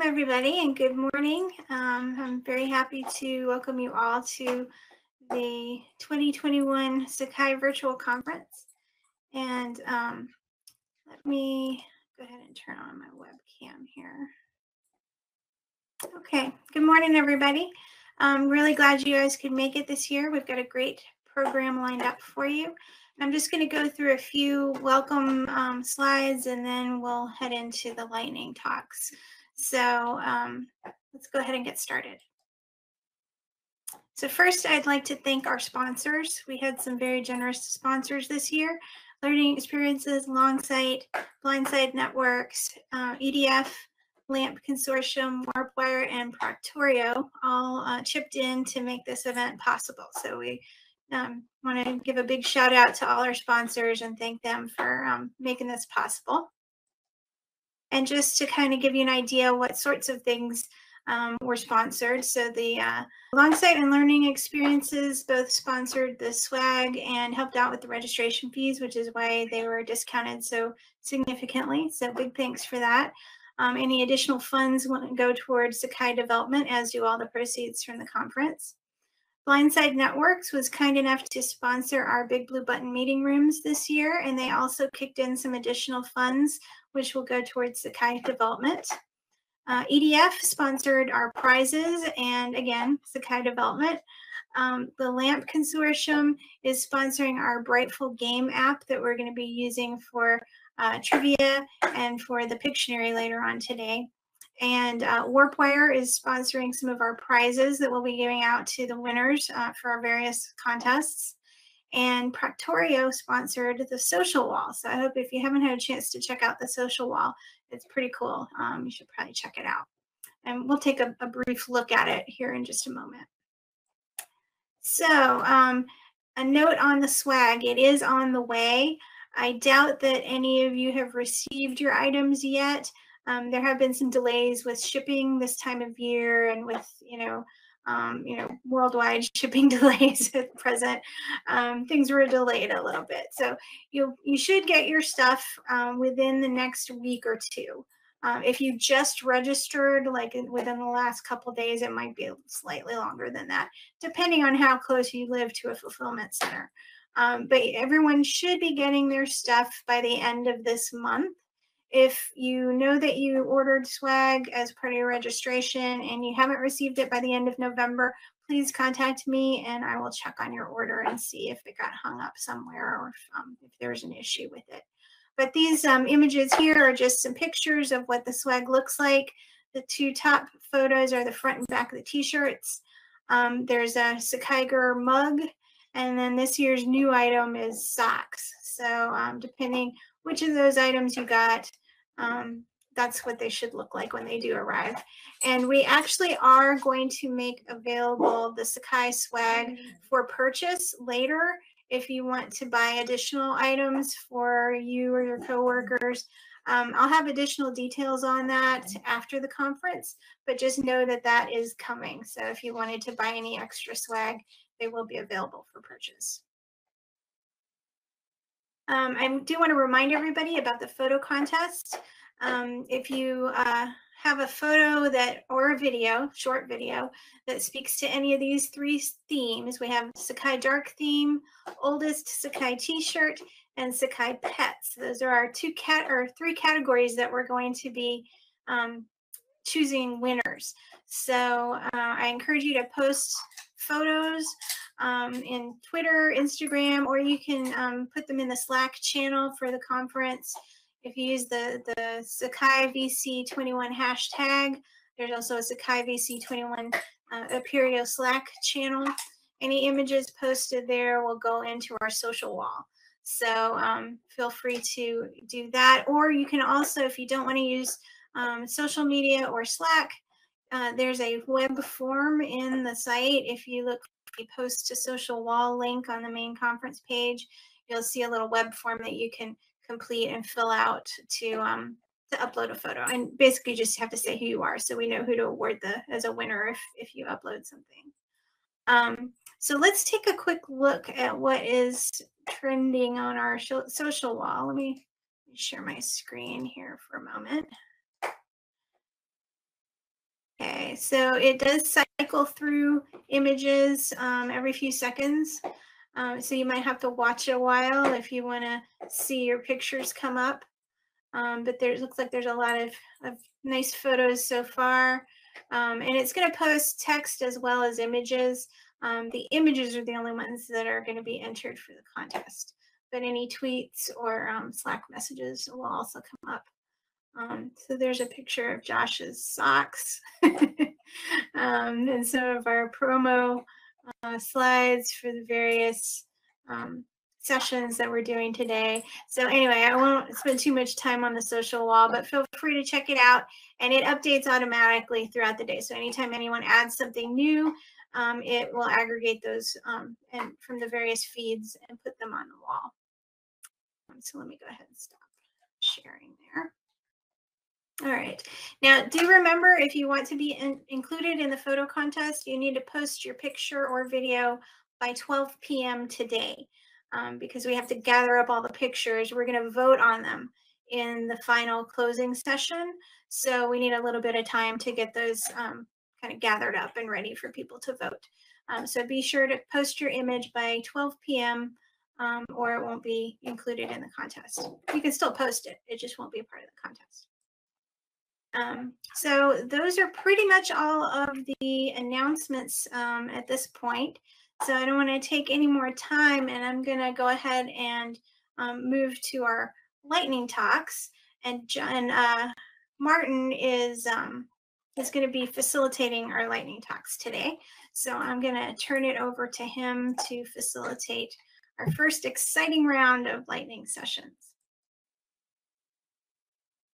welcome everybody and good morning. Um, I'm very happy to welcome you all to the 2021 Sakai Virtual Conference. And um, let me go ahead and turn on my webcam here. Okay, good morning everybody. I'm really glad you guys could make it this year. We've got a great program lined up for you. I'm just going to go through a few welcome um, slides and then we'll head into the lightning talks. So um, let's go ahead and get started. So first, I'd like to thank our sponsors. We had some very generous sponsors this year. Learning Experiences, Longsight, Blindside Networks, uh, EDF, LAMP Consortium, Warpwire, and Proctorio all uh, chipped in to make this event possible. So we um, want to give a big shout out to all our sponsors and thank them for um, making this possible. And just to kind of give you an idea what sorts of things um, were sponsored. So the uh, Longsight and Learning Experiences both sponsored the swag and helped out with the registration fees, which is why they were discounted so significantly. So big thanks for that. Um, any additional funds go towards Sakai development, as do all the proceeds from the conference. Blindside Networks was kind enough to sponsor our Big Blue Button meeting rooms this year, and they also kicked in some additional funds, which will go towards Sakai development. Uh, EDF sponsored our prizes and again, Sakai development. Um, the LAMP Consortium is sponsoring our Brightful Game app that we're going to be using for uh, trivia and for the Pictionary later on today. And uh, Warpwire is sponsoring some of our prizes that we'll be giving out to the winners uh, for our various contests. And Proctorio sponsored the social wall. So I hope if you haven't had a chance to check out the social wall, it's pretty cool. Um, you should probably check it out. And we'll take a, a, brief look at it here in just a moment. So um, a note on the swag, it is on the way. I doubt that any of you have received your items yet. Um, there have been some delays with shipping this time of year and with, you know, um, you know, worldwide shipping delays at present. Um, things were delayed a little bit. So you you should get your stuff um, within the next week or two. Um, if you just registered like within the last couple days, it might be slightly longer than that, depending on how close you live to a fulfillment center. Um, but everyone should be getting their stuff by the end of this month. If you know that you ordered swag as part of your registration and you haven't received it by the end of November, please contact me and I will check on your order and see if it got hung up somewhere or if, um, if there's an issue with it. But these um, images here are just some pictures of what the swag looks like. The two top photos are the front and back of the t-shirts. Um, there's a Sakaiger mug, and then this year's new item is socks. So um, depending which of those items you got, um, that's what they should look like when they do arrive. And we actually are going to make available the Sakai swag for purchase later if you want to buy additional items for you or your coworkers. Um, I'll have additional details on that after the conference, but just know that that is coming. So if you wanted to buy any extra swag, they will be available for purchase. Um, I do want to remind everybody about the photo contest. Um, if you uh, have a photo that or a video, short video, that speaks to any of these three themes, we have Sakai Dark theme, oldest Sakai t-shirt, and Sakai pets. Those are our two cat or three categories that we're going to be um, choosing winners. So uh, I encourage you to post photos um, in Twitter, Instagram, or you can um, put them in the Slack channel for the conference. If you use the, the Sakai VC21 hashtag, there's also a Sakai VC21 uh, Apereo Slack channel. Any images posted there will go into our social wall. So um, feel free to do that. Or you can also, if you don't want to use um, social media or Slack, uh, there's a web form in the site. If you look post a social wall link on the main conference page, you'll see a little web form that you can complete and fill out to um, to upload a photo. And basically, just have to say who you are, so we know who to award the as a winner if if you upload something. Um, so let's take a quick look at what is trending on our social wall. Let me share my screen here for a moment. So it does cycle through images um, every few seconds. Um, so you might have to watch a while if you want to see your pictures come up. Um, but there looks like there's a lot of, of nice photos so far. Um, and it's going to post text as well as images. Um, the images are the only ones that are going to be entered for the contest. But any tweets or um, Slack messages will also come up. Um, so there's a picture of Josh's socks um, and some of our promo uh, slides for the various um, sessions that we're doing today. So anyway, I won't spend too much time on the social wall, but feel free to check it out and it updates automatically throughout the day. So anytime anyone adds something new, um, it will aggregate those um, and from the various feeds and put them on the wall. So let me go ahead and stop sharing there. All right. Now, do remember if you want to be in, included in the photo contest, you need to post your picture or video by 12 p.m. today um, because we have to gather up all the pictures. We're going to vote on them in the final closing session. So we need a little bit of time to get those um, kind of gathered up and ready for people to vote. Um, so be sure to post your image by 12 p.m. Um, or it won't be included in the contest. You can still post it. It just won't be a part of the contest. Um, so those are pretty much all of the announcements um, at this point. So I don't want to take any more time and I'm going to go ahead and um, move to our lightning talks. And John uh, Martin is um, is going to be facilitating our lightning talks today. So I'm going to turn it over to him to facilitate our first exciting round of lightning sessions.